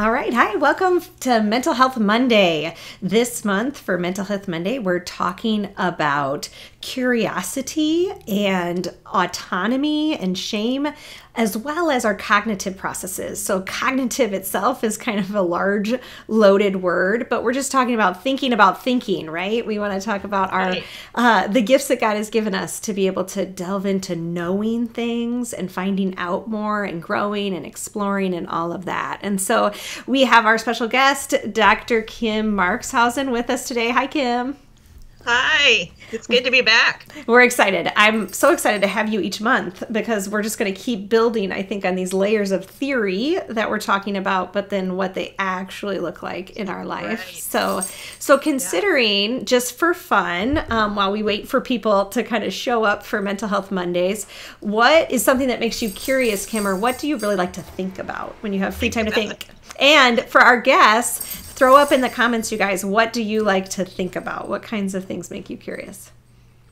All right. Hi. Welcome to Mental Health Monday. This month for Mental Health Monday, we're talking about curiosity and autonomy and shame, as well as our cognitive processes. So, cognitive itself is kind of a large, loaded word, but we're just talking about thinking about thinking, right? We want to talk about our Right. uh, the gifts that God has given us to be able to delve into knowing things and finding out more and growing and exploring and all of that. And so, we have our special guest, Dr. Kim Marxhausen, with us today. Hi, Kim. Hi, it's good to be back. We're excited. I'm so excited to have you each month because we're just going to keep building, I think, on these layers of theory that we're talking about, but then what they actually look like in our life. Right. So, so considering just for fun, um, while we wait for people to kind of show up for Mental Health Mondays, what is something that makes you curious, Kim, or what do you really like to think about when you have free time to think? And for our guests, throw up in the comments, you guys, what do you like to think about? What kinds of things make you curious?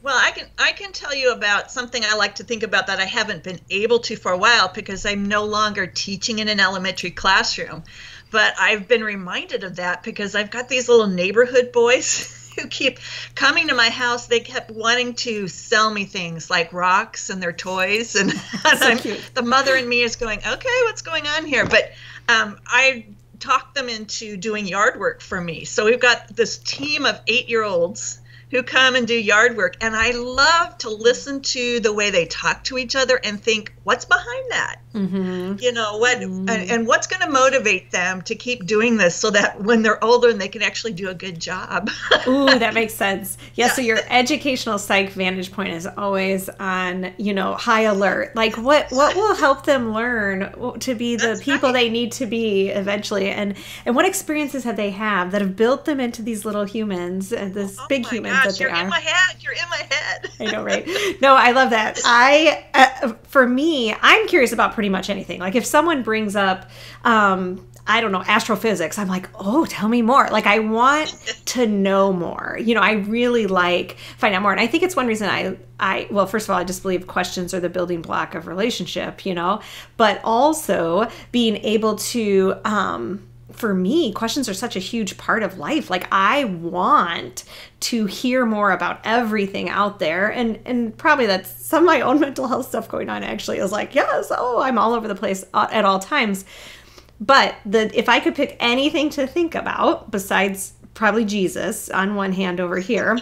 Well, I can I can tell you about something I like to think about that I haven't been able to for a while because I'm no longer teaching in an elementary classroom. But I've been reminded of that because I've got these little neighborhood boys who keep coming to my house. They kept wanting to sell me things like rocks and their toys, and, I'm- the mother in me is going, "Okay, what's going on here?" But um, I talked them into doing yard work for me. So we've got this team of eight-year-olds who come and do yard work, and I love to listen to the way they talk to each other and think, "What's behind that?" Mm-hmm. you know what and, and what's going to motivate them to keep doing this so that when they're older and they can actually do a good job Ooh, that makes sense. Yeah, so your educational psych vantage point is always on, you know, high alert. Like what what will help them learn to be the That's people right. they need to be eventually and and what experiences have they have that have built them into these little humans and this Oh big human? humans gosh, that they you're are. in my head you're in my head I know, right? No, I love that. I, uh, for me, I'm curious about pretty much anything. Like if someone brings up, um, I don't know, astrophysics, I'm like, oh, tell me more. Like I want to know more. You know, I really like find out more, and I think it's one reason I, I, well, first of all, I just believe questions are the building block of relationship. You know, but also being able to. Um, for me, questions are such a huge part of life. Like I want to hear more about everything out there. And and probably that's some of my own mental health stuff going on actually is like, yes, oh, I'm all over the place at all times. But the if I could pick anything to think about besides probably Jesus on one hand over here,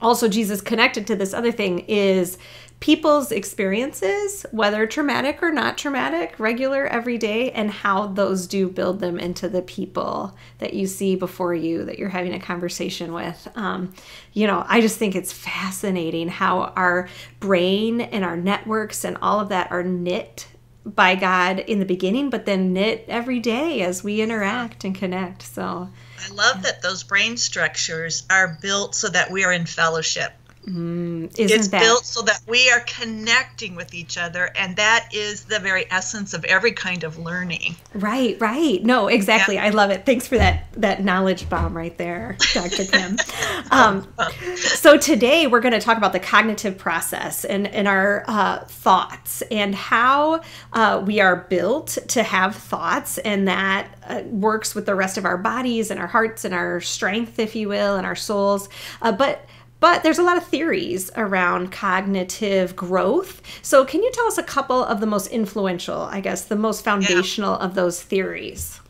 also Jesus connected to this other thing is people's experiences, whether traumatic or not traumatic, regular, everyday, and how those do build them into the people that you see before you that you're having a conversation with. Um, you know, I just think it's fascinating how our brain and our networks and all of that are knit by God in the beginning, but then knit every day as we interact and connect. So, i love that those brain structures are built so that we are in fellowship isn't it's that built so that we are connecting with each other and that is the very essence of every kind of learning Right, right. No, exactly. I love it. Thanks for that that knowledge bomb right there, Dr. Kim. um, so today we're going to talk about the cognitive process and and our uh, thoughts and how uh, we are built to have thoughts, and that uh, works with the rest of our bodies and our hearts and our strength, if you will, and our souls. Uh, but but there's a lot of theories around cognitive growth. So, can you tell us a couple of the most influential, I guess, the most foundational of those theories?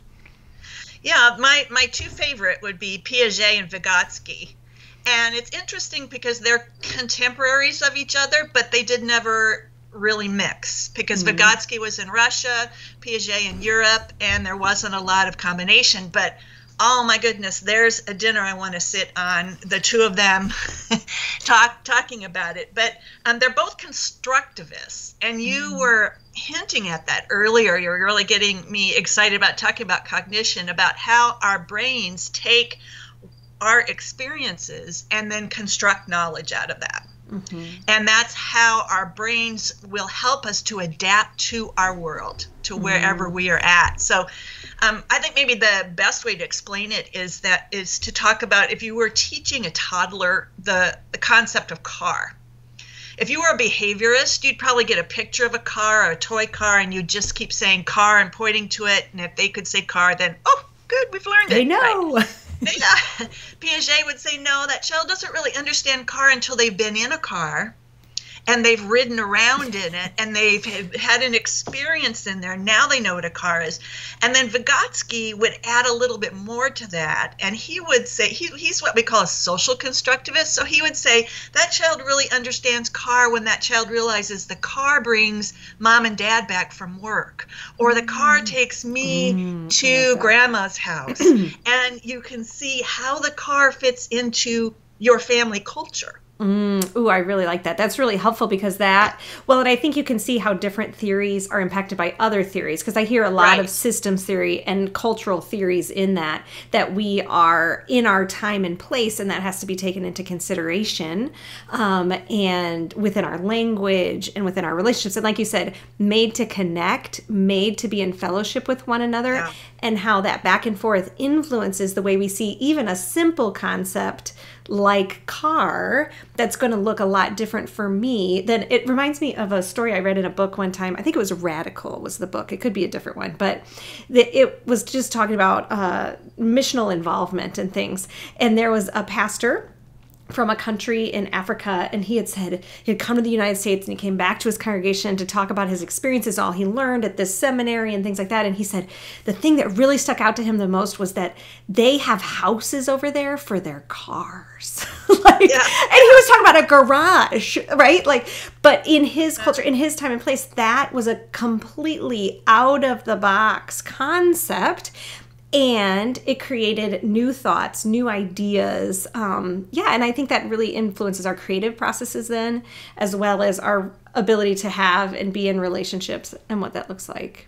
Yeah, my my two favorite would be Piaget and Vygotsky. And it's interesting because they're contemporaries of each other, but they did never really mix because mm-hmm. Vygotsky was in Russia, Piaget in Europe, and there wasn't a lot of combination. But oh my goodness, there's a dinner I want to sit on. The two of them talk talking about it. But um, they're both constructivists, and you mm-hmm. were hinting at that earlier. You're really getting me excited about talking about cognition, about how our brains take our experiences and then construct knowledge out of that. Mm-hmm. And that's how our brains will help us to adapt to our world, to wherever mm-hmm. we are at. So um, I think maybe the best way to explain it is that is to talk about if you were teaching a toddler the, the concept of car. if you were a behaviorist, you'd probably get a picture of a car or a toy car, and you'd just keep saying car and pointing to it. And if they could say car, then oh, good, we've learned they it. They know. Right. Piaget would say no, that child doesn't really understand car until they've been in a car and they've ridden around in it and they've had an experience in there. Now they know what a car is. And then Vygotsky would add a little bit more to that. And he would say, he, he's what we call a social constructivist. So he would say that child really understands car when that child realizes the car brings mom and dad back from work, or the car mm. takes me mm, to grandma's house. and you can see how the car fits into your family culture. Mm, ooh, I really like that. That's really helpful because that, well, and I think you can see how different theories are impacted by other theories because I hear a lot right. of systems theory and cultural theories in that, that we are in our time and place, and that has to be taken into consideration um, and within our language and within our relationships. And like you said, made to connect, made to be in fellowship with one another, yeah. and how that back and forth influences the way we see even a simple concept like car that's going to look a lot different for me than it reminds me of a story I read in a book one time. I think it was Radical was the book. It could be a different one, but it was just talking about uh, missional involvement and things. And there was a pastor from a country in Africa, and he had said he had come to the United States and he came back to his congregation to talk about his experiences, all he learned at this seminary and things like that. And he said the thing that really stuck out to him the most was that they have houses over there for their cars. like, yeah. and he was talking about a garage, right? Like, but in his culture, in his time and place, that was a completely out of the box concept and it created new thoughts new ideas um, yeah and i think that really influences our creative processes then as well as our ability to have and be in relationships and what that looks like.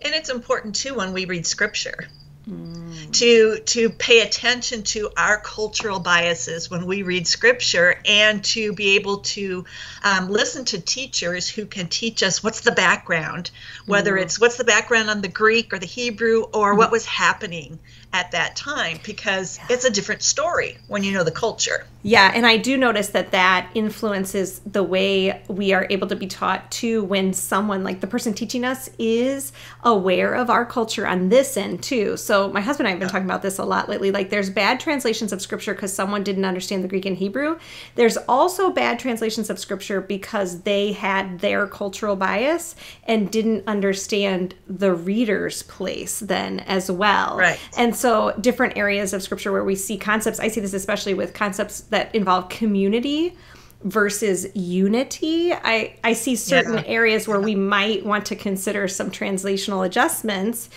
And it's important too when we read scripture Mm. to to pay attention to our cultural biases when we read scripture and to be able to um, listen to teachers who can teach us what's the background whether mm. it's what's the background on the greek or the hebrew or mm. what was happening at that time because yeah. it's a different story when you know the culture. Yeah, and I do notice that that influences the way we are able to be taught too when someone like the person teaching us is aware of our culture on this end too. So my husband and I have been talking about this a lot lately. Like there's bad translations of scripture because someone didn't understand the Greek and Hebrew. There's also bad translations of scripture because they had their cultural bias and didn't understand the reader's place then as well. Right. And so different areas of scripture where we see concepts. I see this especially with concepts that involve community versus unity. I i see certain yeah. areas where we might want to consider some translational adjustments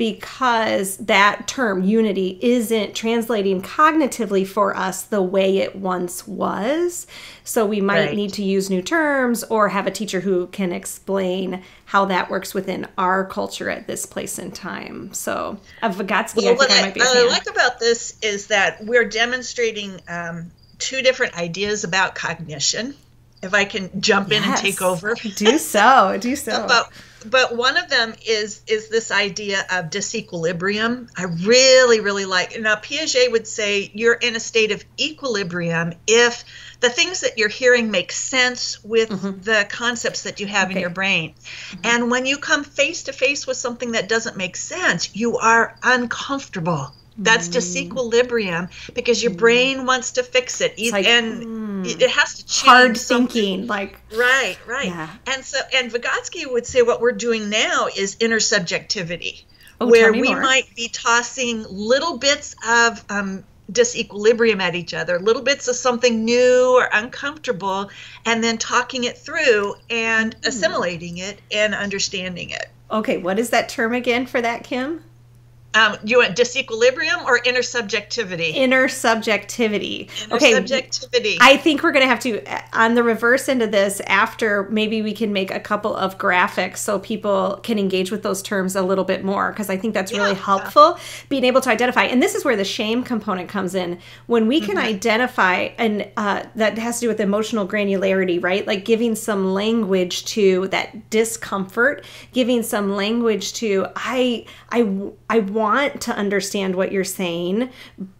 because that term unity isn't translating cognitively for us the way it once was. So we might right. need to use new terms or have a teacher who can explain how that works within our culture at this place in time. So, of Vygotsky, well, I think I, I might be. What I like about this is that we're demonstrating um, two different ideas about cognition. If I can jump yes. in and take over, do so. Do so. But but one of them is is this idea of disequilibrium. I really really like. Now Piaget would say you're in a state of equilibrium if the things that you're hearing make sense with mm-hmm. the concepts that you have okay. in your brain. Mm-hmm. And when you come face to face with something that doesn't make sense, you are uncomfortable. That's mm. disequilibrium because your mm. brain wants to fix it, like, and mm, it has to change. Hard thinking, like right, right. Yeah. And so, and Vygotsky would say what we're doing now is intersubjectivity, oh, where we more. might be tossing little bits of um, disequilibrium at each other, little bits of something new or uncomfortable, and then talking it through and mm. assimilating it and understanding it. Okay, what is that term again for that, Kim? Um, you want disequilibrium or intersubjectivity? Intersubjectivity. Intersubjectivity. Okay. I think we're going to have to, on the reverse end of this, after maybe we can make a couple of graphics so people can engage with those terms a little bit more because I think that's really yeah, helpful being able to identify. And this is where the shame component comes in. When we can mm-hmm. identify, and uh, that has to do with emotional granularity, right? Like giving some language to that discomfort, giving some language to, I, I, I want want to understand what you're saying.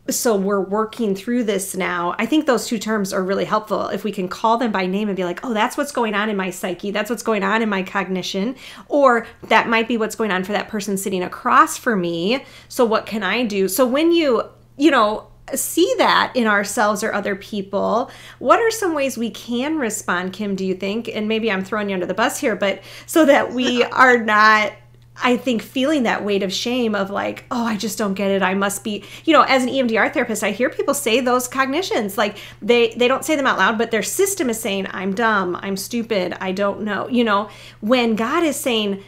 So we're working through this now. I think those two terms are really helpful if we can call them by name and be like, oh, that's what's going on in my psyche. That's what's going on in my cognition. Or that might be what's going on for that person sitting across for me. So what can I do? So when you, you know, see that in ourselves or other people. What are some ways we can respond, Kim, do you think? And maybe I'm throwing you under the bus here, but so that we are not I think feeling that weight of shame of like, oh, I just don't get it. I must be, you know, as an EMDR therapist, I hear people say those cognitions. Like they they don't say them out loud, but their system is saying, I'm dumb, I'm stupid, I don't know. You know, when God is saying,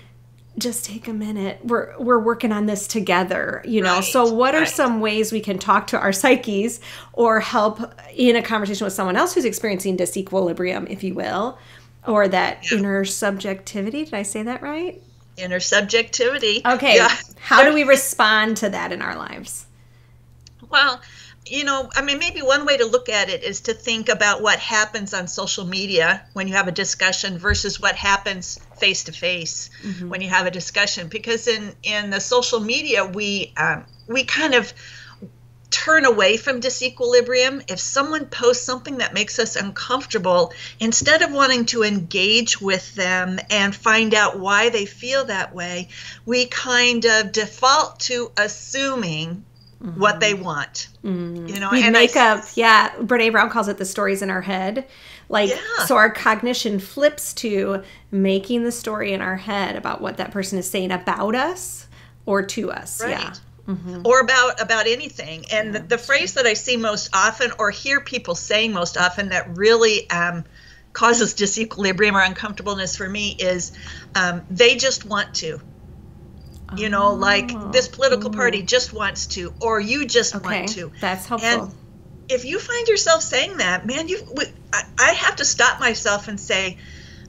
just take a minute. We're we're working on this together, you know. Right, so what are some ways we can talk to our psyches or help in a conversation with someone else who's experiencing disequilibrium, if you will, or that yeah. inner subjectivity? Did I say that right? Inner subjectivity. Okay. Yeah. How do we respond to that in our lives? Well, you know, I mean, maybe one way to look at it is to think about what happens on social media when you have a discussion versus what happens face to face when you have a discussion. Because in in the social media, we um, we kind of turn away from disequilibrium. If someone posts something that makes us uncomfortable, instead of wanting to engage with them and find out why they feel that way, we kind of default to assuming mm-hmm. what they want. Mm-hmm. You know, we and make I, up. Yeah, Brene Brown calls it the stories in our head. Like, yeah. so our cognition flips to making the story in our head about what that person is saying about us or to us. Right. Yeah. Mm-hmm. or about about anything and the, the, phrase that i see most often or hear people saying most often that really um, causes disequilibrium or uncomfortableness for me is um, they just want to you know, oh. like this political party just wants to, or you just okay. want to. That's helpful. And if you find yourself saying that, man, you, I, I have to stop myself and say,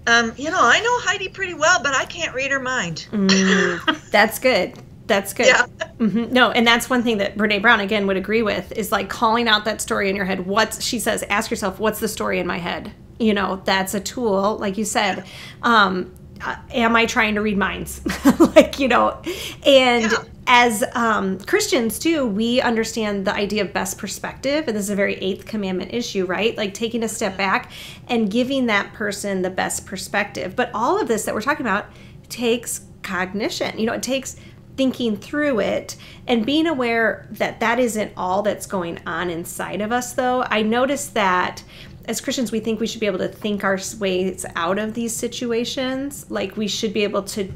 um, you know, I know Heidi pretty well, but I can't read her mind. Mm, that's good. That's good. Yeah. Mm-hmm. No, and that's one thing that Brene Brown again would agree with is like calling out that story in your head. What's she says? Ask yourself, what's the story in my head? You know, that's a tool, like you said. Um, uh, am I trying to read minds? like, you know, and yeah. as um, Christians too, we understand the idea of best perspective. And this is a very eighth commandment issue, right? Like taking a step back and giving that person the best perspective. But all of this that we're talking about takes cognition. You know, it takes thinking through it and being aware that that isn't all that's going on inside of us though i noticed that as Christians, we think we should be able to think our ways out of these situations. Like we should be able to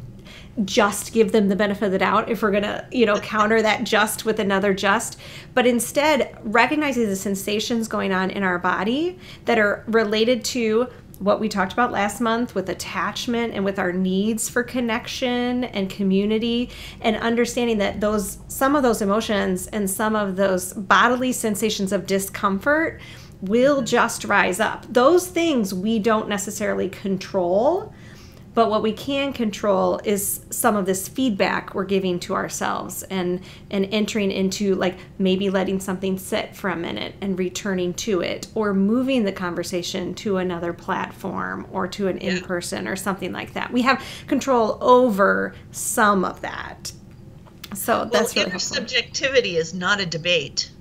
just give them the benefit of the doubt if we're going to, you know, counter that just with another just. But instead, recognizing the sensations going on in our body that are related to what we talked about last month with attachment and with our needs for connection and community and understanding that those some of those emotions and some of those bodily sensations of discomfort will just rise up. Those things we don't necessarily control, but what we can control is some of this feedback we're giving to ourselves and and entering into like maybe letting something sit for a minute and returning to it or moving the conversation to another platform or to an in-person or something like that. We have control over some of that. So that's well, really subjectivity is not a debate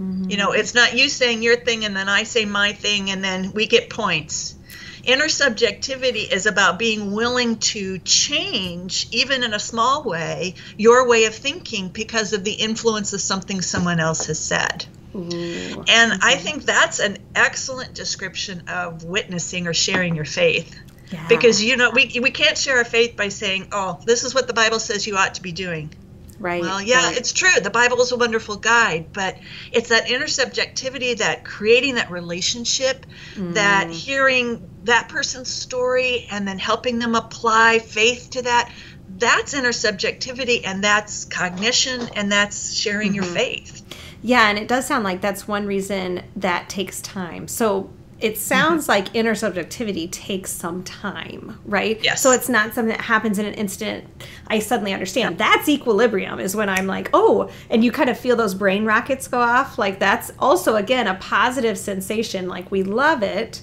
Mm-hmm. You know, it's not you saying your thing and then I say my thing and then we get points. Intersubjectivity is about being willing to change, even in a small way, your way of thinking because of the influence of something someone else has said. Ooh, and okay. I think that's an excellent description of witnessing or sharing your faith. Yeah. Because you know we we can't share our faith by saying, "Oh, this is what the Bible says you ought to be doing." Right. Well, yeah, right. it's true. The Bible is a wonderful guide, but it's that intersubjectivity, that creating that relationship, mm. that hearing that person's story and then helping them apply faith to that. That's intersubjectivity and that's cognition and that's sharing mm-hmm. your faith. Yeah, and it does sound like that's one reason that takes time. So it sounds mm-hmm. like intersubjectivity takes some time, right? Yes. So it's not something that happens in an instant. I suddenly understand. That's equilibrium, is when I'm like, oh, and you kind of feel those brain rockets go off. Like that's also, again, a positive sensation. Like we love it.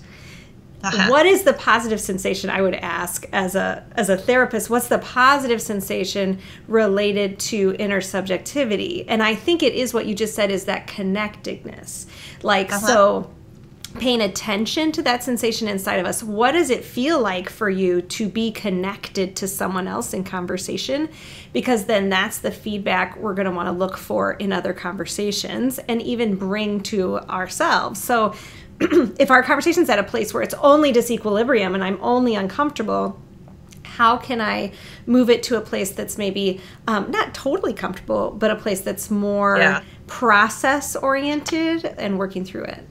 uh-huh. what is the positive sensation i would ask as a as a therapist what's the positive sensation related to intersubjectivity and i think it is what you just said is that connectedness like uh-huh. so paying attention to that sensation inside of us what does it feel like for you to be connected to someone else in conversation because then that's the feedback we're going to want to look for in other conversations and even bring to ourselves so if our conversation's at a place where it's only disequilibrium and I'm only uncomfortable, how can I move it to a place that's maybe um, not totally comfortable, but a place that's more yeah. process oriented and working through it?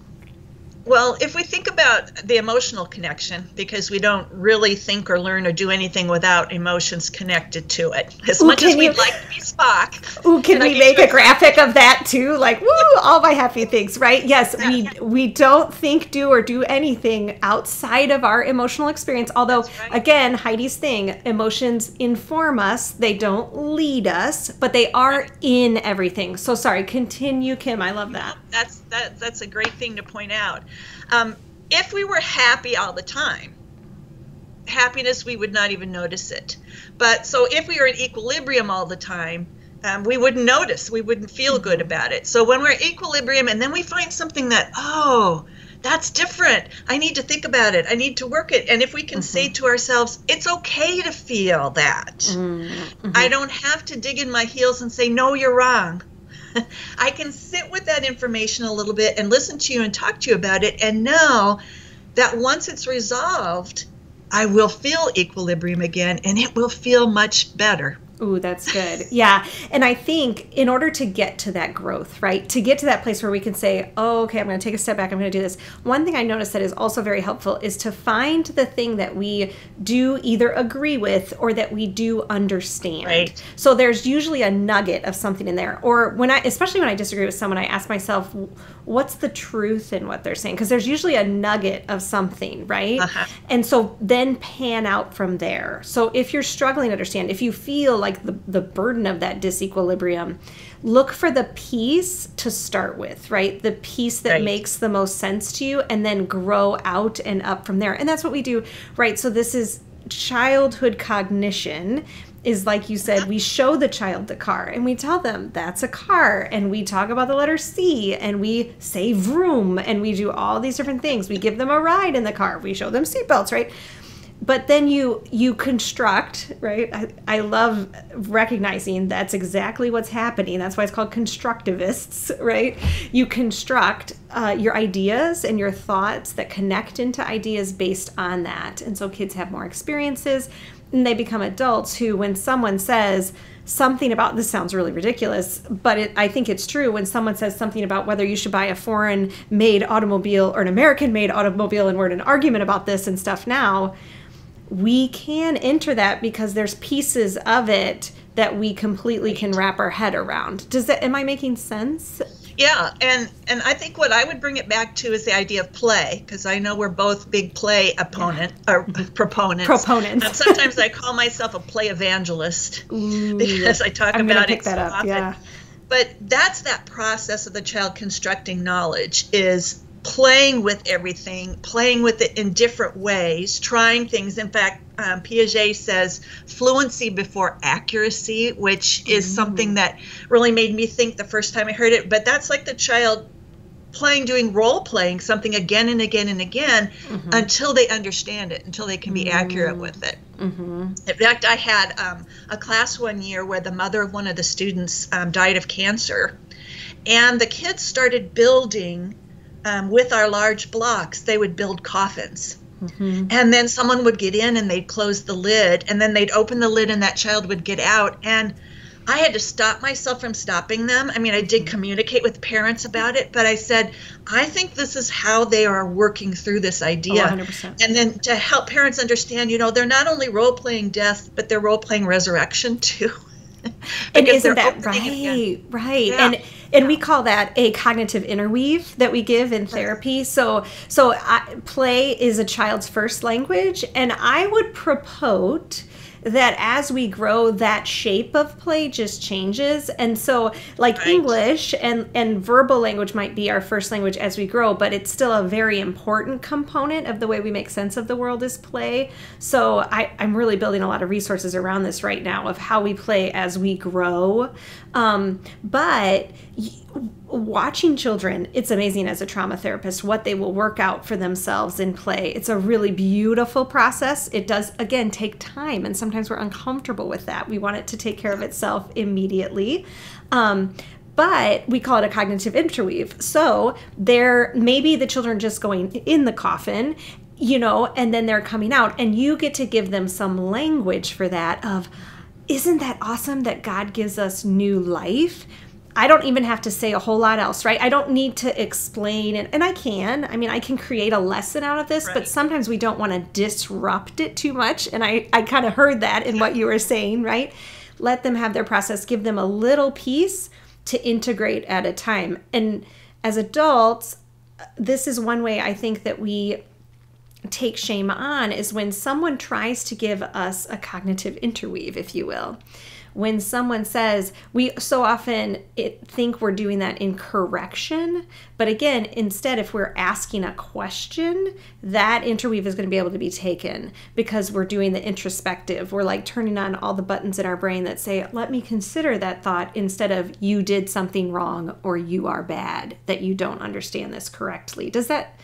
Well, if we think about the emotional connection, because we don't really think or learn or do anything without emotions connected to it, as Ooh, much as we'd like to be Spock. Ooh, can, can we make a graphic of that too? Like, woo, all my happy things, right? Yes, we we don't think, do, or do anything outside of our emotional experience. Although, right. again, Heidi's thing, emotions inform us; they don't lead us, but they are right. in everything. So, sorry, continue, Kim. I love that. That's that. That's a great thing to point out. Um, if we were happy all the time, happiness, we would not even notice it. But so if we are in equilibrium all the time, um, we wouldn't notice. We wouldn't feel good about it. So when we're in equilibrium and then we find something that, oh, that's different. I need to think about it. I need to work it. And if we can mm-hmm. say to ourselves, it's okay to feel that. Mm-hmm. I don't have to dig in my heels and say, no, you're wrong. I can sit with that information a little bit and listen to you and talk to you about it and know that once it's resolved, I will feel equilibrium again and it will feel much better. Ooh, that's good. Yeah. And I think in order to get to that growth, right, to get to that place where we can say, oh, okay, I'm going to take a step back, I'm going to do this. One thing I noticed that is also very helpful is to find the thing that we do either agree with or that we do understand. Right. So there's usually a nugget of something in there. Or when I, especially when I disagree with someone, I ask myself, what's the truth in what they're saying? Because there's usually a nugget of something, right? Uh-huh. And so then pan out from there. So if you're struggling to understand, if you feel like the, the burden of that disequilibrium, look for the piece to start with, right? The piece that right. makes the most sense to you, and then grow out and up from there. And that's what we do, right? So this is childhood cognition is like you said, we show the child the car and we tell them that's a car and we talk about the letter C and we say vroom and we do all these different things. We give them a ride in the car. We show them seatbelts, right? But then you you construct, right? I, I love recognizing that's exactly what's happening. That's why it's called constructivists, right? You construct uh, your ideas and your thoughts that connect into ideas based on that. And so kids have more experiences and they become adults who, when someone says something about this sounds really ridiculous, but it, I think it's true. When someone says something about whether you should buy a foreign made automobile or an American made automobile, and we're in an argument about this and stuff now, we can enter that because there's pieces of it that we completely can wrap our head around. Does that, am I making sense? Yeah, and and I think what I would bring it back to is the idea of play because I know we're both big play opponent or proponents. Proponents. And sometimes I call myself a play evangelist Ooh, because I talk I'm about it so often. Yeah. But that's that process of the child constructing knowledge is playing with everything, playing with it in different ways, trying things. In fact, um, Piaget says fluency before accuracy, which is mm-hmm. something that really made me think the first time I heard it. But that's like the child playing, doing role playing something again and again and again mm-hmm. until they understand it, until they can be mm-hmm. accurate with it. Mm-hmm. In fact, I had um, a class one year where the mother of one of the students um, died of cancer. And the kids started building um, with our large blocks, they would build coffins. Mm-hmm. And then someone would get in and they'd close the lid, and then they'd open the lid and that child would get out. And I had to stop myself from stopping them. I mean, I did communicate with parents about it, but I said, I think this is how they are working through this idea. Oh, 100%. And then to help parents understand, you know, they're not only role playing death, but they're role playing resurrection too. and isn't that right? Right. Yeah. And and we call that a cognitive interweave that we give in therapy. So so I, play is a child's first language, and I would propose that as we grow, that shape of play just changes. And so, like Right. English and, and verbal language might be our first language as we grow, but it's still a very important component of the way we make sense of the world is play. So, I, I'm really building a lot of resources around this right now of how we play as we grow. Um, but watching children, it's amazing as a trauma therapist what they will work out for themselves in play. It's a really beautiful process. It does, again, take time, and sometimes we're uncomfortable with that. We want it to take care of itself immediately. Um, but we call it a cognitive interweave. So there, maybe the children just going in the coffin, you know, and then they're coming out, and you get to give them some language for that of, isn't that awesome that God gives us new life? I don't even have to say a whole lot else, right? I don't need to explain, and, and I can. I mean, I can create a lesson out of this, but sometimes we don't want to disrupt it too much. And I, I kind of heard that in what you were saying, right? Let them have their process, give them a little piece to integrate at a time. And as adults, this is one way I think that we take shame on is when someone tries to give us a cognitive interweave, if you will. When someone says, we so often it, think we're doing that in correction, but again, instead, if we're asking a question, that interweave is going to be able to be taken because we're doing the introspective. We're like turning on all the buttons in our brain that say, let me consider that thought instead of you did something wrong or you are bad, that you don't understand this correctly. Does that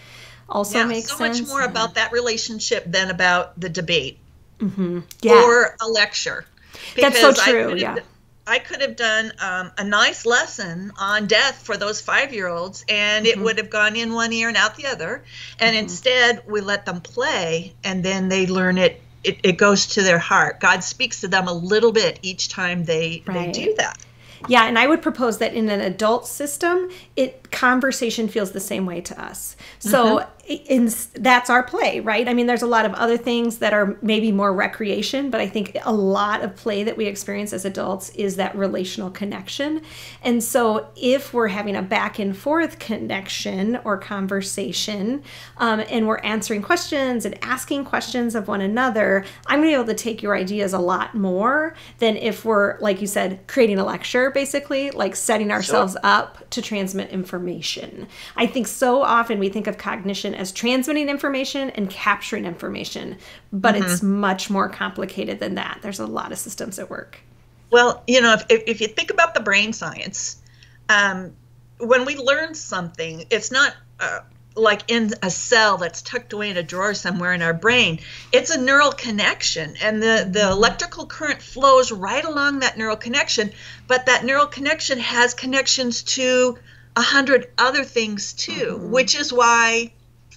also yeah, make so sense? much more about that relationship than about the debate mm-hmm. yeah. or a lecture. That's so true, yeah. I could have done um, a nice lesson on death for those five year olds, and Mm-hmm. it would have gone in one ear and out the other. And instead, we let them play, and then they learn it. It, it goes to their heart. God speaks to them a little bit each time they, Right. they do that. Yeah, and I would propose that in an adult system, it conversation feels the same way to us. So Mm-hmm. In, that's our play, right? I mean, there's a lot of other things that are maybe more recreation, but I think a lot of play that we experience as adults is that relational connection. And so if we're having a back and forth connection or conversation, um, and we're answering questions and asking questions of one another, I'm going to be able to take your ideas a lot more than if we're, like you said, creating a lecture, basically, like setting ourselves up to transmit information. I think so often we think of cognition as transmitting information and capturing information, but it's much more complicated than that. There's a lot of systems at work. Well, you know, if, if, if you think about the brain science, um, when we learn something, it's not uh, like in a cell that's tucked away in a drawer somewhere in our brain. It's a neural connection, and the, the electrical current flows right along that neural connection. But that neural connection has connections to a hundred other things too, which is why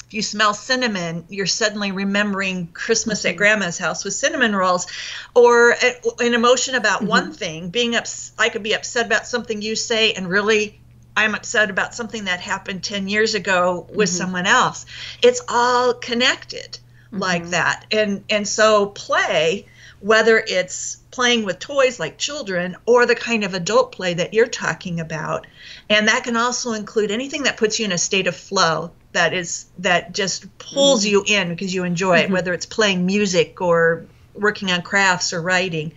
if you smell cinnamon, you're suddenly remembering Christmas at mm-hmm. grandma's house with cinnamon rolls, or a- an emotion about mm-hmm. one thing. Being ups, I could be upset about something you say, and really, I'm upset about something that happened 10 years ago with mm-hmm. someone else. It's all connected like that, and and so play, whether it's playing with toys like children or the kind of adult play that you're talking about, and that can also include anything that puts you in a state of flow that is that just pulls mm-hmm. you in because you enjoy it mm-hmm. whether it's playing music or working on crafts or writing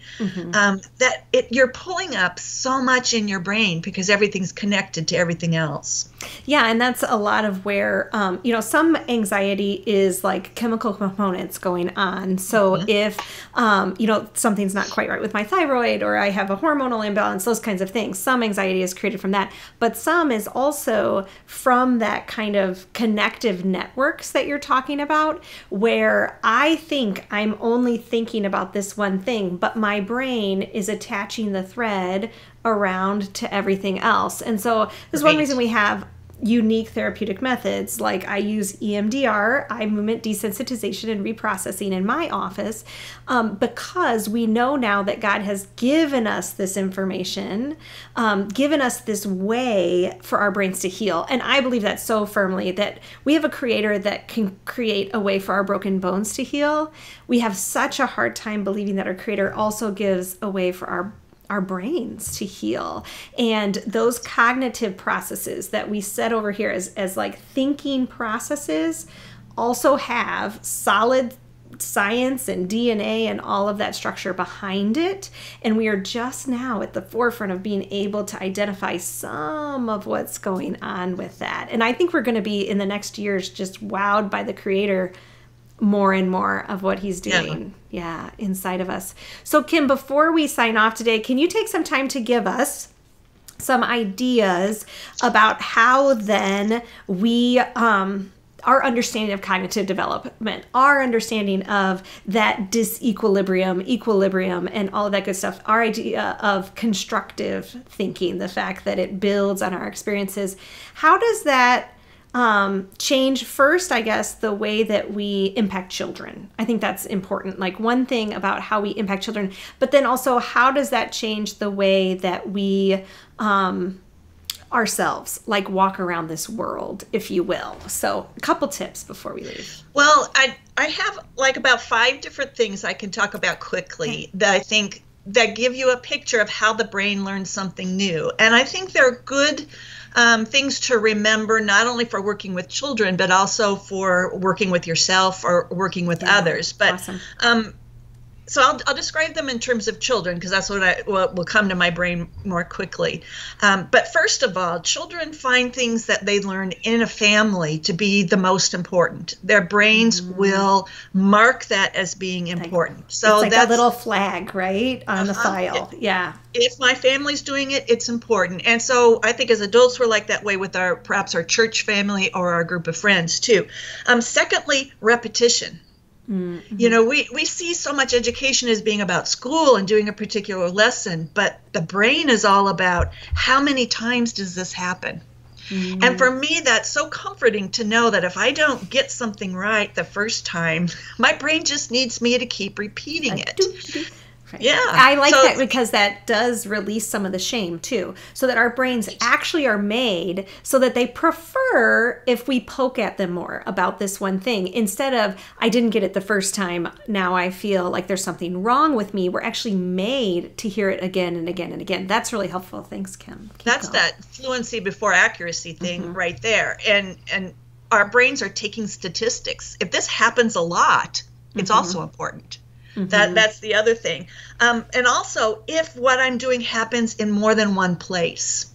um, that it, you're pulling up so much in your brain because everything's connected to everything else Yeah, and that's a lot of where, um, you know, some anxiety is like chemical components going on. So if, um, you know, something's not quite right with my thyroid or I have a hormonal imbalance, those kinds of things, some anxiety is created from that. But some is also from that kind of connective networks that you're talking about, where I think I'm only thinking about this one thing, but my brain is attaching the thread around to everything else. And so this is one reason we have unique therapeutic methods like I use EMDR, eye movement desensitization and reprocessing in my office, um, because we know now that God has given us this information, um, given us this way for our brains to heal. And I believe that so firmly that we have a creator that can create a way for our broken bones to heal. We have such a hard time believing that our creator also gives a way for our our brains to heal and those cognitive processes that we set over here as, as like thinking processes also have solid science and DNA and all of that structure behind it. And we are just now at the forefront of being able to identify some of what's going on with that. And I think we're going to be in the next years just wowed by the creator more and more of what he's doing. Yeah. yeah, inside of us. So, Kim, before we sign off today, can you take some time to give us? some ideas about how then we um, our understanding of cognitive development, our understanding of that disequilibrium, equilibrium, and all of that good stuff, our idea of constructive thinking, the fact that it builds on our experiences, how does that um, change first, I guess, the way that we impact children. I think that's important. Like one thing about how we impact children, but then also how does that change the way that we um, ourselves, like walk around this world, if you will. So, a couple tips before we leave. Well, I I have like about five different things I can talk about quickly okay. that I think that give you a picture of how the brain learns something new, and I think they're good. Um, things to remember not only for working with children but also for working with yourself or working with yeah, others but awesome. um, so I'll, I'll describe them in terms of children because that's what I what will come to my brain more quickly. Um, but first of all, children find things that they learn in a family to be the most important. Their brains mm. will mark that as being important. So like that's a little flag, right, on the file. It, yeah. If my family's doing it, it's important. And so I think as adults, we're like that way with our perhaps our church family or our group of friends too. Um, secondly, repetition Mm-hmm. You know, we, we see so much education as being about school and doing a particular lesson, but the brain is all about how many times does this happen? Mm-hmm. And for me, that's so comforting to know that if I don't get something right the first time, my brain just needs me to keep repeating it. Right. Yeah. I like so, that because that does release some of the shame too. So that our brains actually are made so that they prefer if we poke at them more about this one thing instead of, I didn't get it the first time. Now I feel like there's something wrong with me. We're actually made to hear it again and again and again. That's really helpful. Thanks, Kim. Keep That's going. that fluency before accuracy thing mm-hmm. right there. And, and, our brains are taking statistics. If this happens a lot, it's mm-hmm. also important. Mm-hmm. That that's the other thing. Um, and also, if what I'm doing happens in more than one place.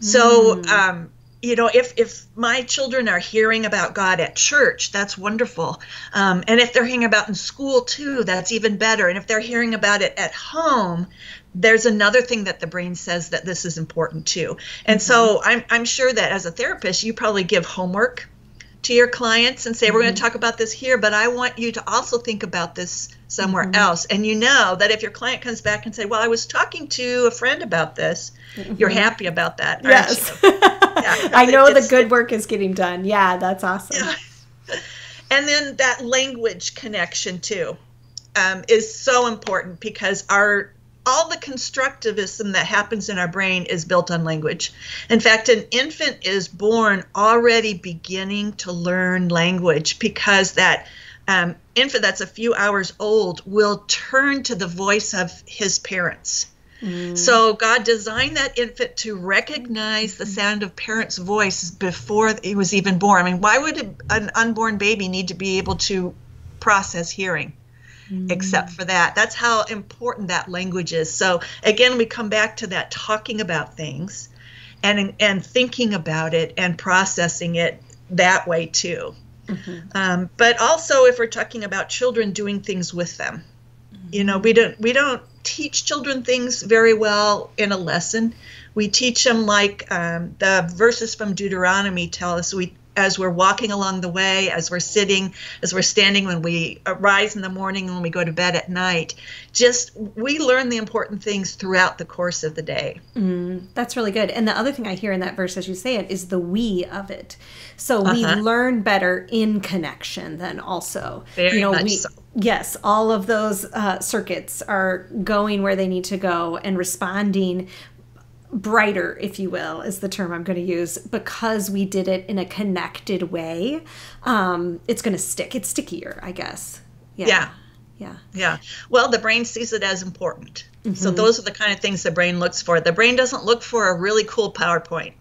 So, mm. um, you know, if if my children are hearing about God at church, that's wonderful. Um, and if they're hearing about in school too, that's even better. And if they're hearing about it at home, there's another thing that the brain says that this is important too. And mm-hmm. so I'm I'm sure that as a therapist, you probably give homework to your clients and say, mm-hmm. we're going to talk about this here, but I want you to also think about this somewhere mm-hmm. else. And you know that if your client comes back and say, well, I was talking to a friend about this, mm-hmm. you're happy about that. Yes. yeah, I know the good work is getting done. Yeah, that's awesome. Yeah. And then that language connection too um, is so important because our all the constructivism that happens in our brain is built on language. In fact, an infant is born already beginning to learn language because that um, infant that's a few hours old will turn to the voice of his parents. Mm. So God designed that infant to recognize the sound of parents' voice before he was even born. I mean, why would an unborn baby need to be able to process hearing? Mm. except for that. That's how important that language is. So again, we come back to that talking about things and and thinking about it and processing it that way too. Mm-hmm. Um, but also, if we're talking about children doing things with them, mm-hmm. you know, we don't we don't teach children things very well in a lesson. We teach them like um, the verses from Deuteronomy tell us. We as we're walking along the way, as we're sitting, as we're standing, when we rise in the morning, when we go to bed at night. Just we learn the important things throughout the course of the day. Mm, that's really good. And the other thing I hear in that verse, as you say it, is the we of it. So we uh-huh. learn better in connection than also. Very you know, much we, so. Yes, all of those uh, circuits are going where they need to go and responding brighter, if you will, is the term I'm going to use, because we did it in a connected way. Um, it's going to stick. It's stickier, I guess. Yeah. yeah. Yeah. Yeah. Well, the brain sees it as important. Mm-hmm. So those are the kind of things the brain looks for. The brain doesn't look for a really cool PowerPoint.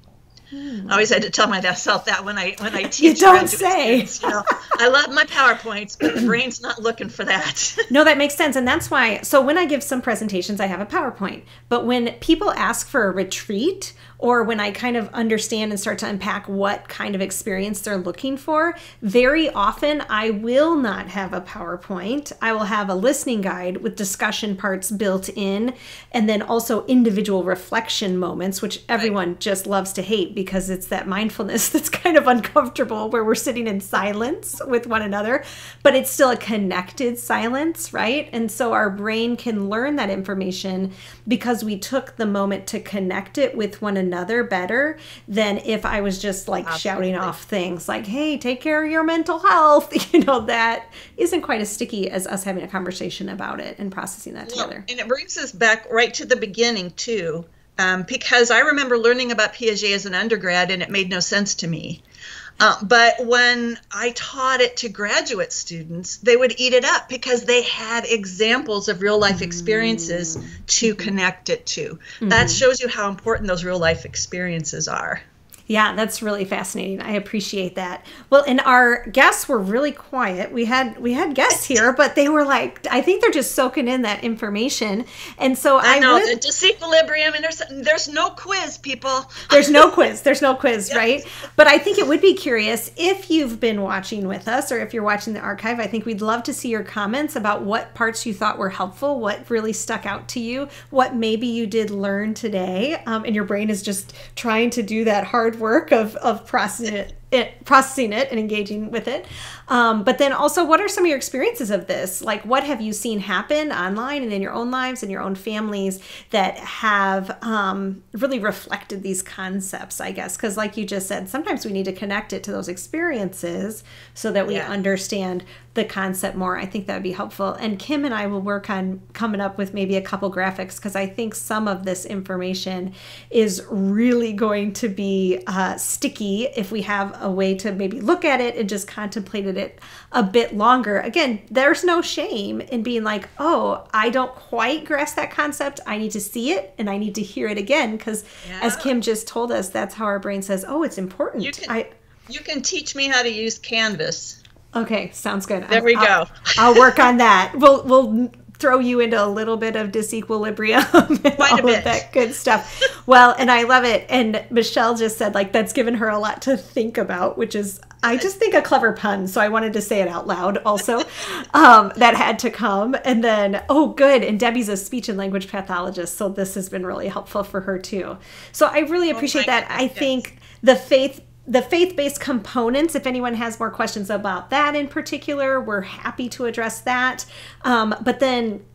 I always had to tell myself that when I when I teach. You don't say. students, You know, I love my PowerPoints, but the brain's not looking for that. No, that makes sense. And that's why, so when I give some presentations, I have a PowerPoint. But when people ask for a retreat, or when I kind of understand and start to unpack what kind of experience they're looking for, very often I will not have a PowerPoint. I will have a listening guide with discussion parts built in, and then also individual reflection moments, which everyone just loves to hate because it's that mindfulness that's kind of uncomfortable where we're sitting in silence with one another, but it's still a connected silence, right? And so our brain can learn that information because we took the moment to connect it with one another better than if I was just like shouting off things like, hey, take care of your mental health. You know, that isn't quite as sticky as us having a conversation about it and processing that Well, together. and it brings us back right to the beginning too, um, because I remember learning about Piaget as an undergrad, and it made no sense to me. Uh, but when I taught it to graduate students, they would eat it up because they had examples of real life experiences to connect it to. That shows you how important those real life experiences are. Yeah, that's really fascinating. I appreciate that. Well, and our guests were really quiet. We had we had guests here, but they were like, I think they're just soaking in that information. And so I, I know would, the disequilibrium, and there's there's no quiz, people. There's no quiz. There's no quiz, right? But I think it would be curious if you've been watching with us or if you're watching the archive. I think we'd love to see your comments about what parts you thought were helpful, what really stuck out to you, what maybe you did learn today, um, and your brain is just trying to do that hard work of of processing it. It, processing it and engaging with it. Um, but then also, what are some of your experiences of this? Like, what have you seen happen online and in your own lives and your own families that have um, really reflected these concepts, I guess? Because, like you just said, sometimes we need to connect it to those experiences so that we Yeah. understand the concept more. I think that would be helpful. And Kim and I will work on coming up with maybe a couple graphics because I think some of this information is really going to be uh, sticky if we have a way to maybe look at it and just contemplated it a bit longer. Again, there's no shame in being like, oh, I don't quite grasp that concept. I need to see it and I need to hear it again because, as Kim just told us, that's how our brain says, oh, it's important. You can- I You can teach me how to use Canvas. Okay, sounds good. There we I'll- go. I'll work on that. We'll we'll throw you into a little bit of disequilibrium and Quite a all of that good stuff. well, and I love it. And Michelle just said like that's given her a lot to think about, which is I just think a clever pun, so I wanted to say it out loud also. um, that had to come. And then, oh good, and Debbie's a speech and language pathologist, so this has been really helpful for her too. So I really appreciate my that. I goodness, think the faith the faith-based components if anyone has more questions about that in particular we're happy to address that. Um, but then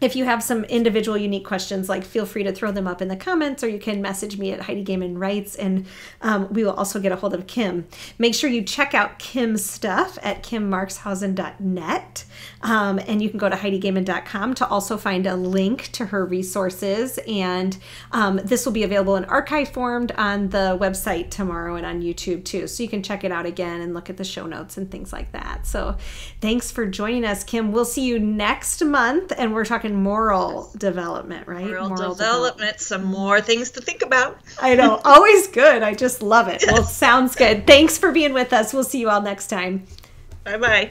if you have some individual unique questions like feel free to throw them up in the comments or you can message me at heidi Goehmann writes and um, we will also get a hold of kim. Make sure you check out kim's stuff at kimmarxhausen.net um, and you can go to heidigoehmann.com to also find a link to her resources and um, this will be available in archive formed on the website tomorrow and on youtube too. So you can check it out again and look at the show notes and things like that. So thanks for joining us kim. We'll see you next month and we're talking moral development right? Moral, development, some more things to think about. i know. Always good. I just love it. Well sounds good. Thanks for being with us. We'll see you all next time. Bye bye.